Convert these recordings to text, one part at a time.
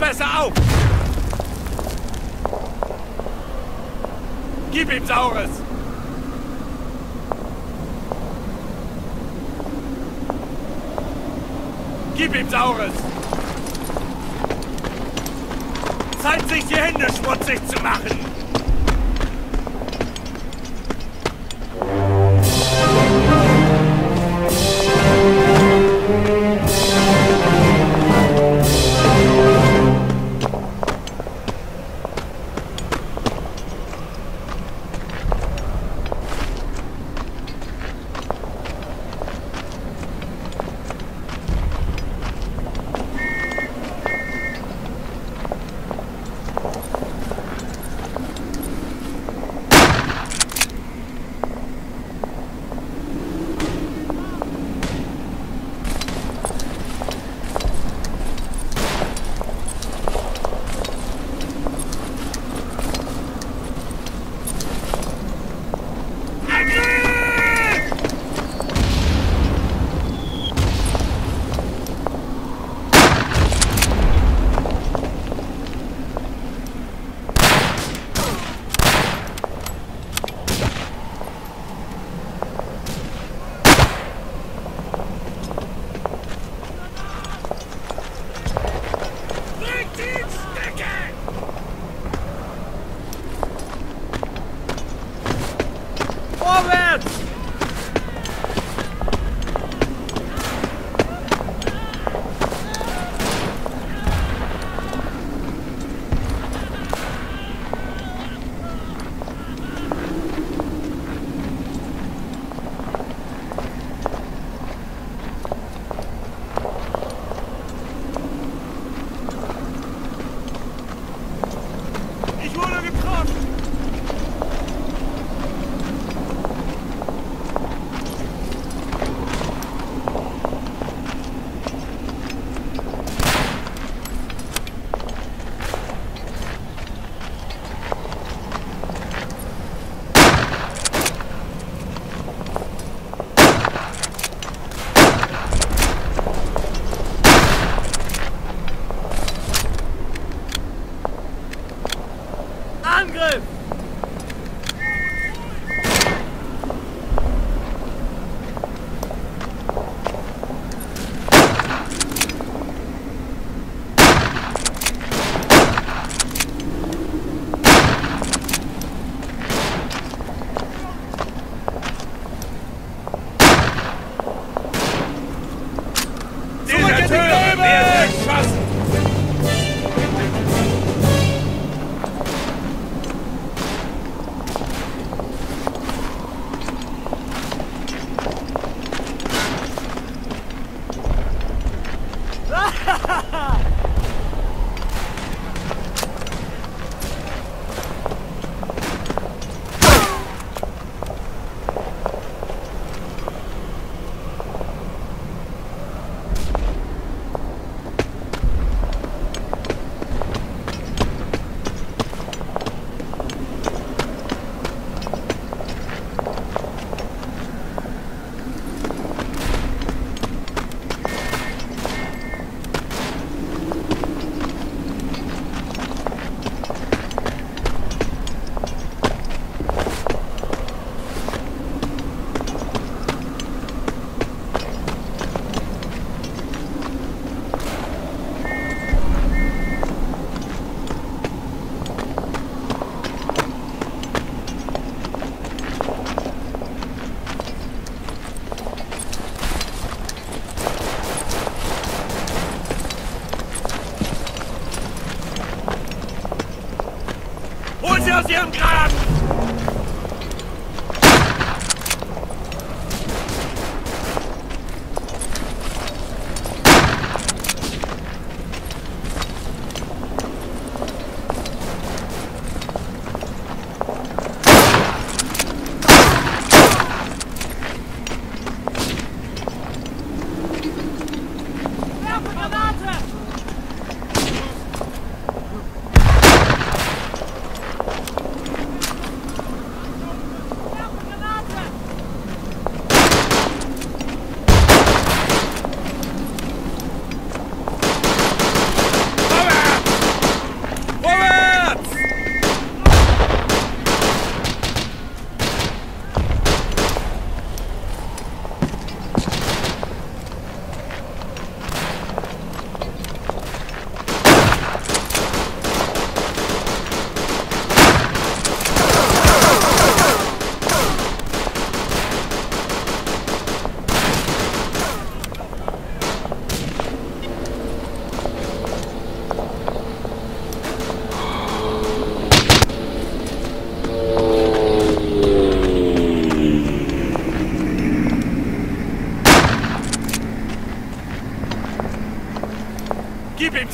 Besser auf! Gib ihm Saures! Gib ihm Saures! Zeit, sich die Hände schmutzig zu machen!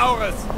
Saures!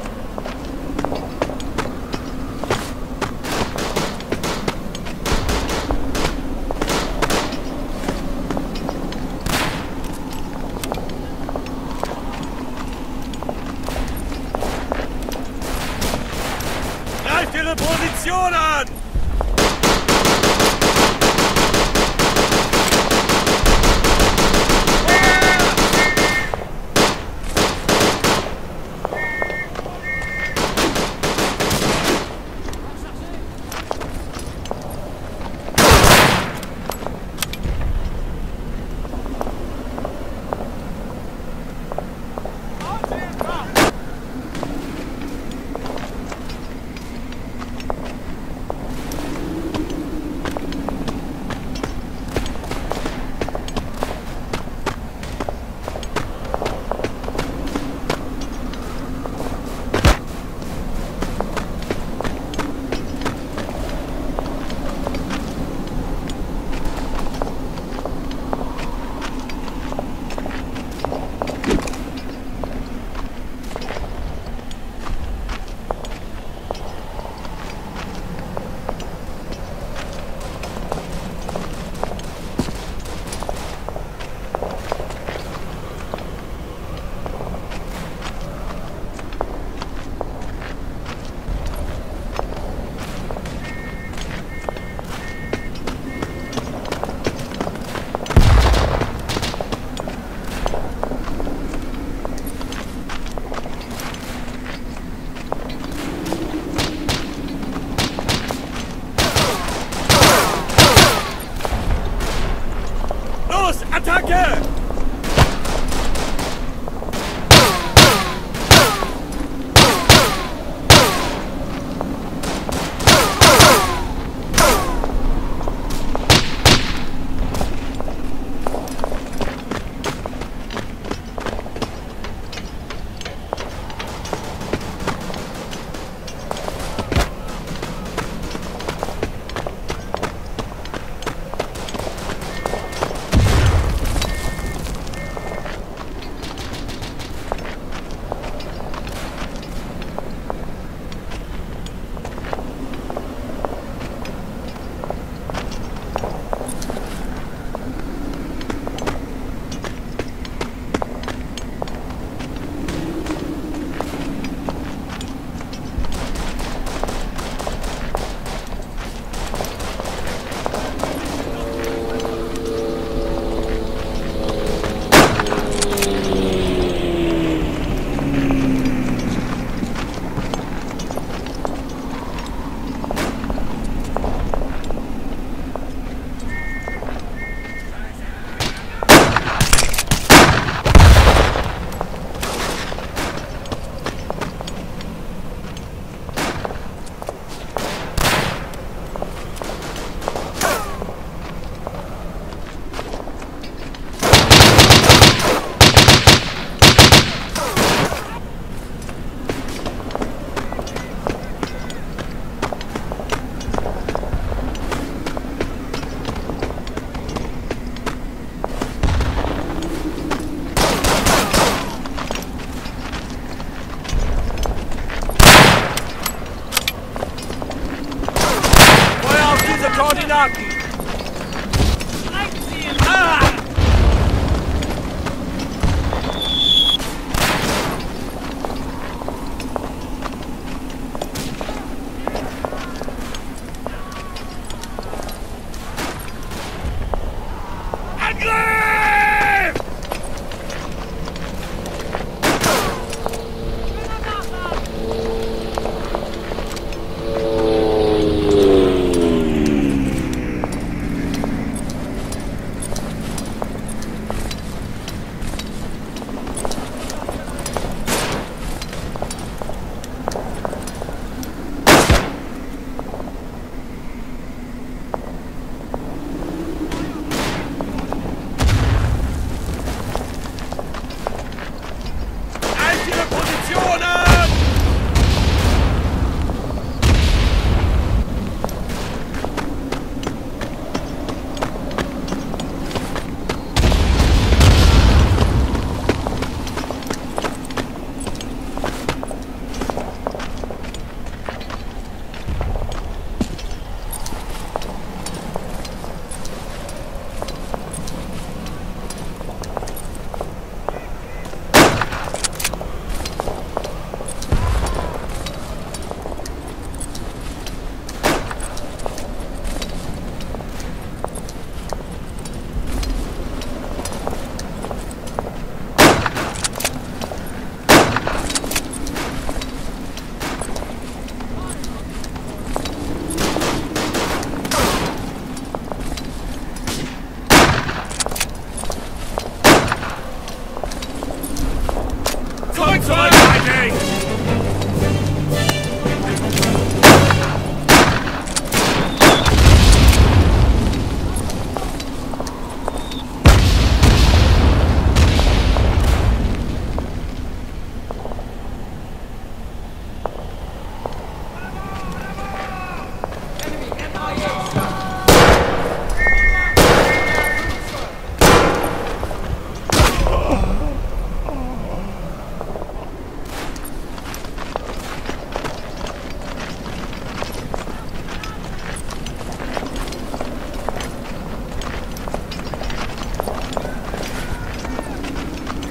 You're an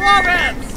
Proverbs!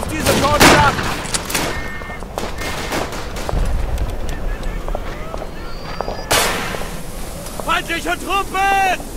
Auf diese Koordinaten! Feindliche Truppen!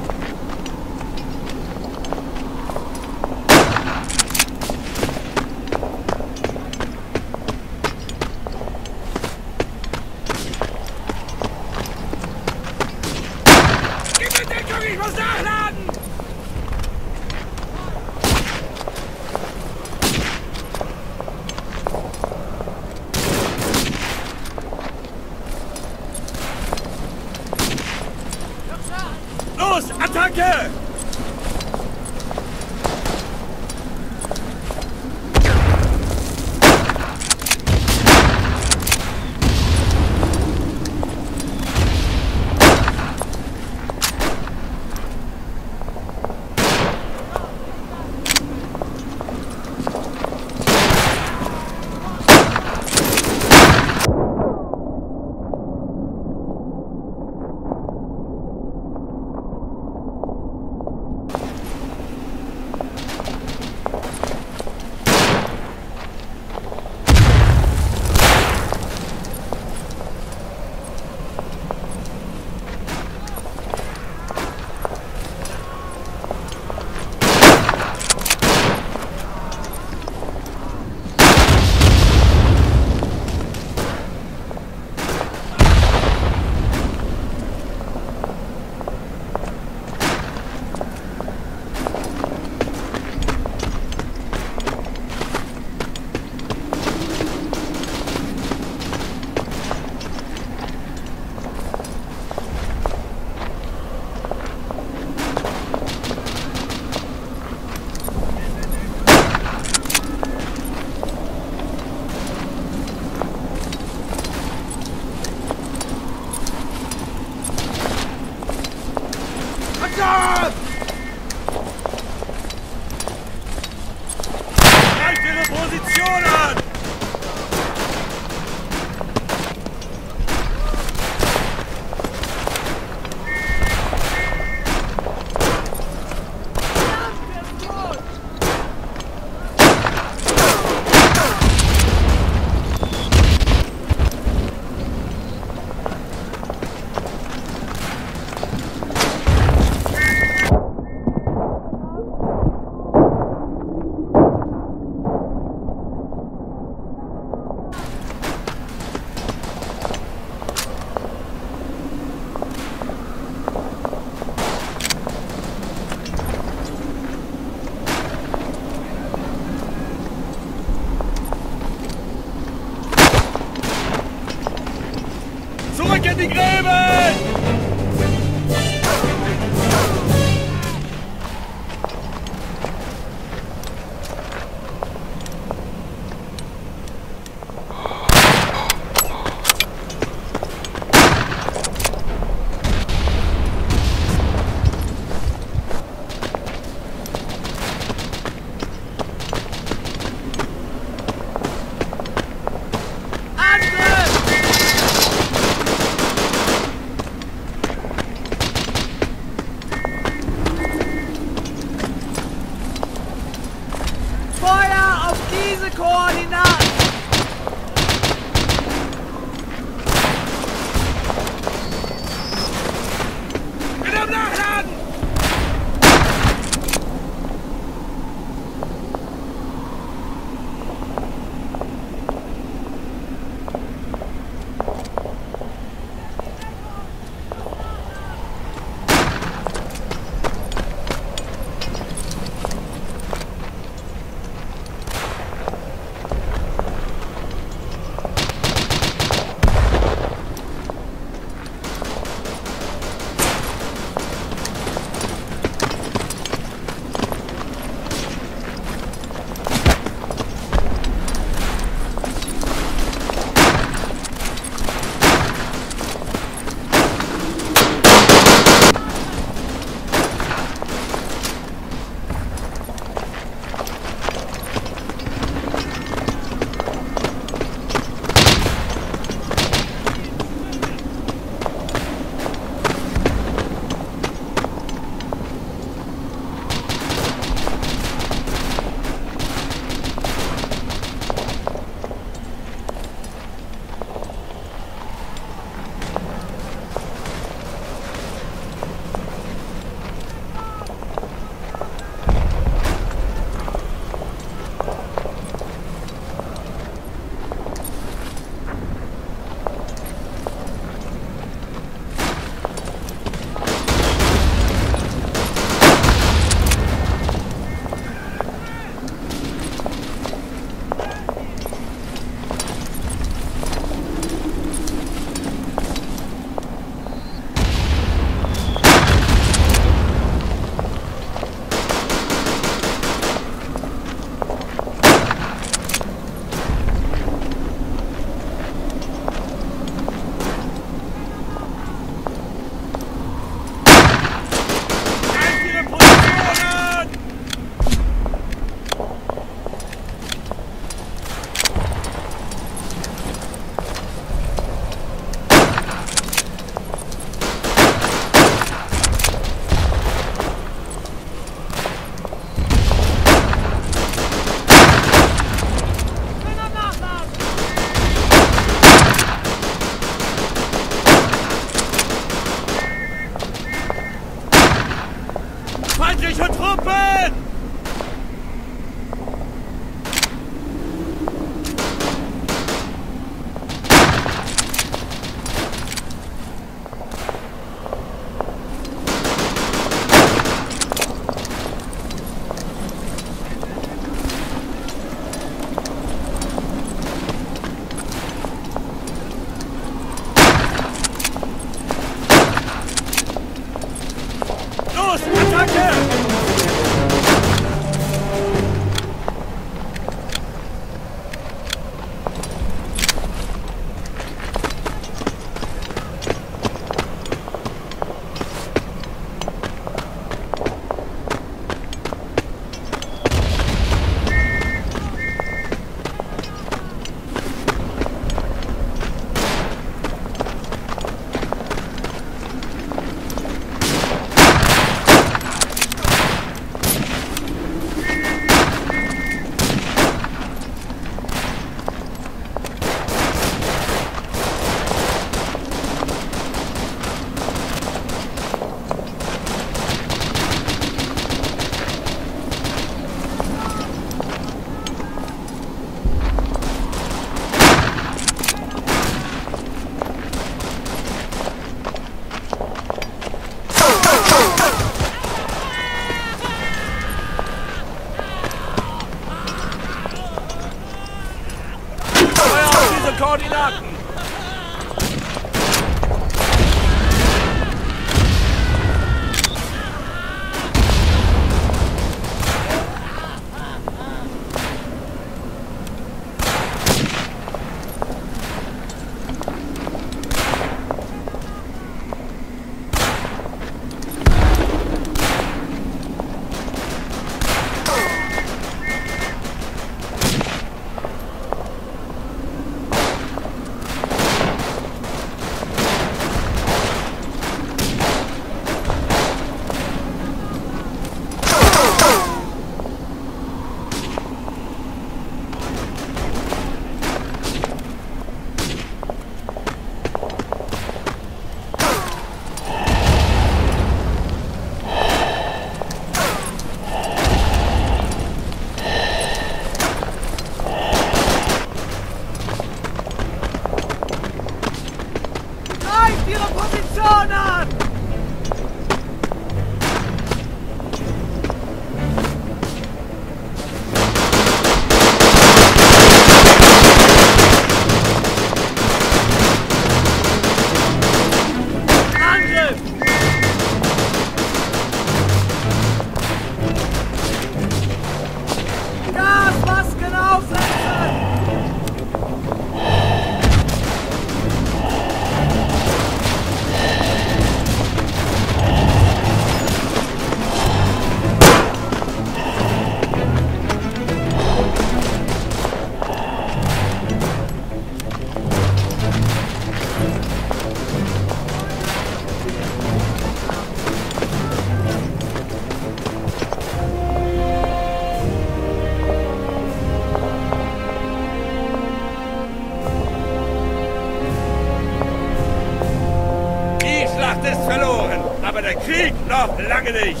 Krieg noch lange nicht.